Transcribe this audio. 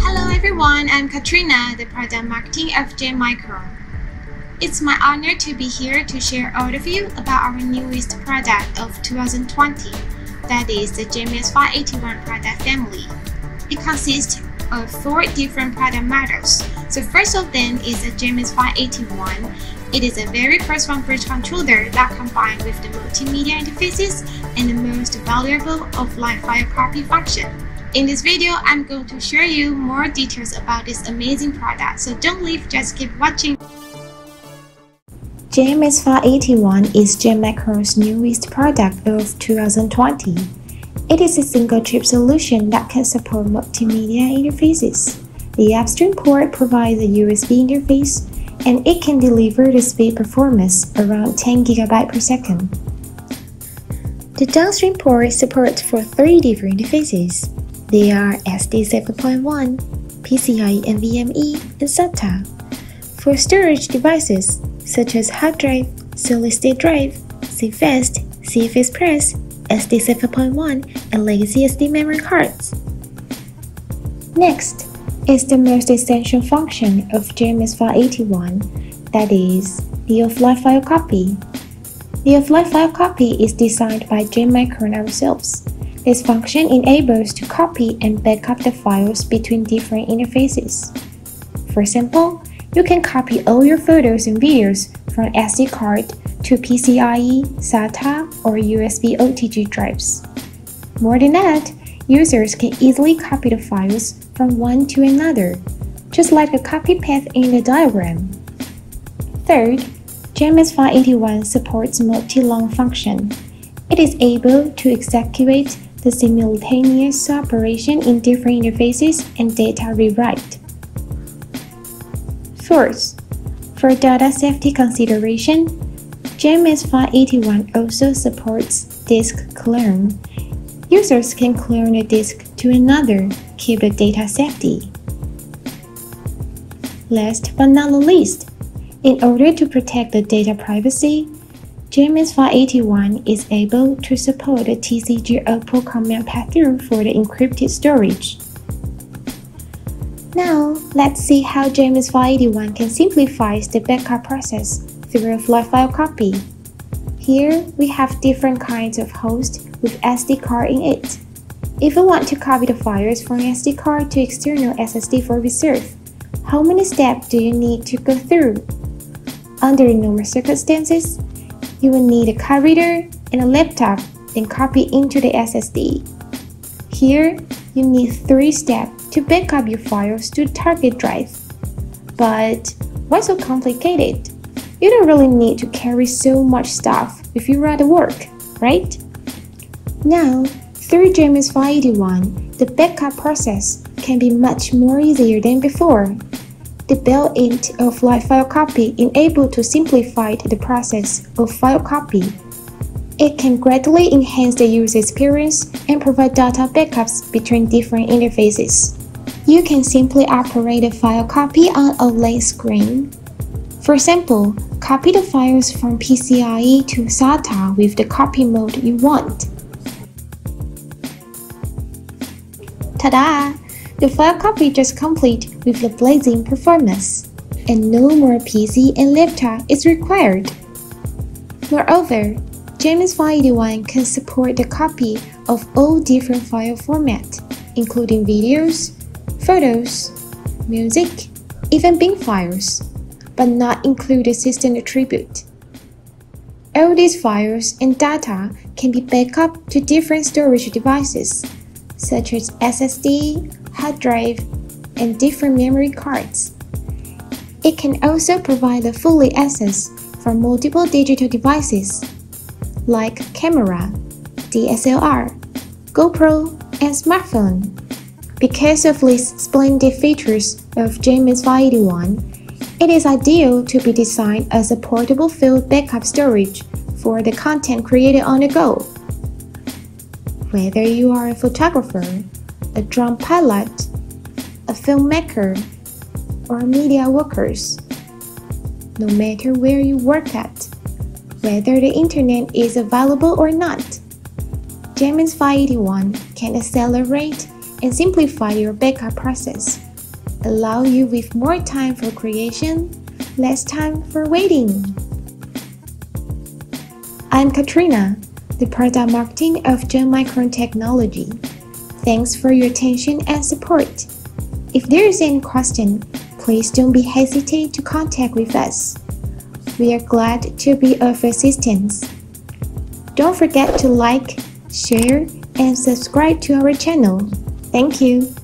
Hello everyone, I'm Katrina, the product marketing of JMicron. It's my honor to be here to share all of you about our newest product of 2020, that is the JMS 581 product family. It consists of four different product models. So first of them is the JMS 581. It is a very first one bridge controller that combined with the multimedia interfaces and the most valuable offline file copy function. In this video, I'm going to share you more details about this amazing product, so don't leave, just keep watching. JMS 581 is JMicron's newest product of 2020. It is a single chip solution that can support multimedia interfaces. The upstream port provides a USB interface and it can deliver the speed performance around 10 GB per second. The downstream port supports for three different interfaces. They are SD 7.1, PCIe NVMe, and SATA. For storage devices such as hard drive, solid state drive, CFast, CF Express, SD 7.1, and legacy SD memory cards. Next is the most essential function of JMS 581, that is, the offline file copy. The offline file copy is designed by JMicron ourselves. This function enables to copy and backup the files between different interfaces. For example, you can copy all your photos and videos from SD card to PCIe, SATA, or USB OTG drives. More than that, users can easily copy the files from one to another, just like a copy path in the diagram. Third, JMS 581 supports multi-LUN function. It is able to execute the simultaneous operation in different interfaces and data rewrite. Fourth, for data safety consideration, JMS 581 also supports disk clone. Users can clone a disk to another, keep the data safety. Last but not least, in order to protect the data privacy, JMS 581 is able to support the TCG Opal command path-through for the encrypted storage. Now, let's see how JMS 581 can simplify the backup process through a flat file copy. Here, we have different kinds of hosts with SD card in it. If you want to copy the files from SD card to external SSD for reserve, how many steps do you need to go through? Under normal circumstances, you will need a card reader and a laptop, then copy into the SSD. Here, you need three steps to back up your files to target drive. But why so complicated? You don't really need to carry so much stuff if you're at work, right? Now, through JMS 581, the backup process can be much more easier than before. The built-in offline file copy enables to simplify the process of file copy. It can greatly enhance the user experience and provide data backups between different interfaces. You can simply operate a file copy on a OLED screen. For example, copy the files from PCIe to SATA with the copy mode you want. Ta-da! The file copy just complete with the blazing performance, and no more PC and laptop is required. Moreover, JMS 581 can support the copy of all different file formats, including videos, photos, music, even bin files, but not include the system attribute. All these files and data can be backed up to different storage devices, such as SSD, hard drive, and different memory cards. It can also provide the fully access for multiple digital devices like camera, DSLR, GoPro, and smartphone. Because of these splendid features of JMS 581, it is ideal to be designed as a portable field backup storage for the content created on the go. Whether you are a photographer, a drone pilot, a filmmaker, or media workers. No matter where you work at, whether the internet is available or not, JMS 581 can accelerate and simplify your backup process, allow you with more time for creation, less time for waiting. I'm Katrina, the product marketing of JMicron Technology. Thanks for your attention and support. If there is any question, please don't be hesitate to contact with us. We are glad to be of assistance. Don't forget to like, share, and subscribe to our channel. Thank you.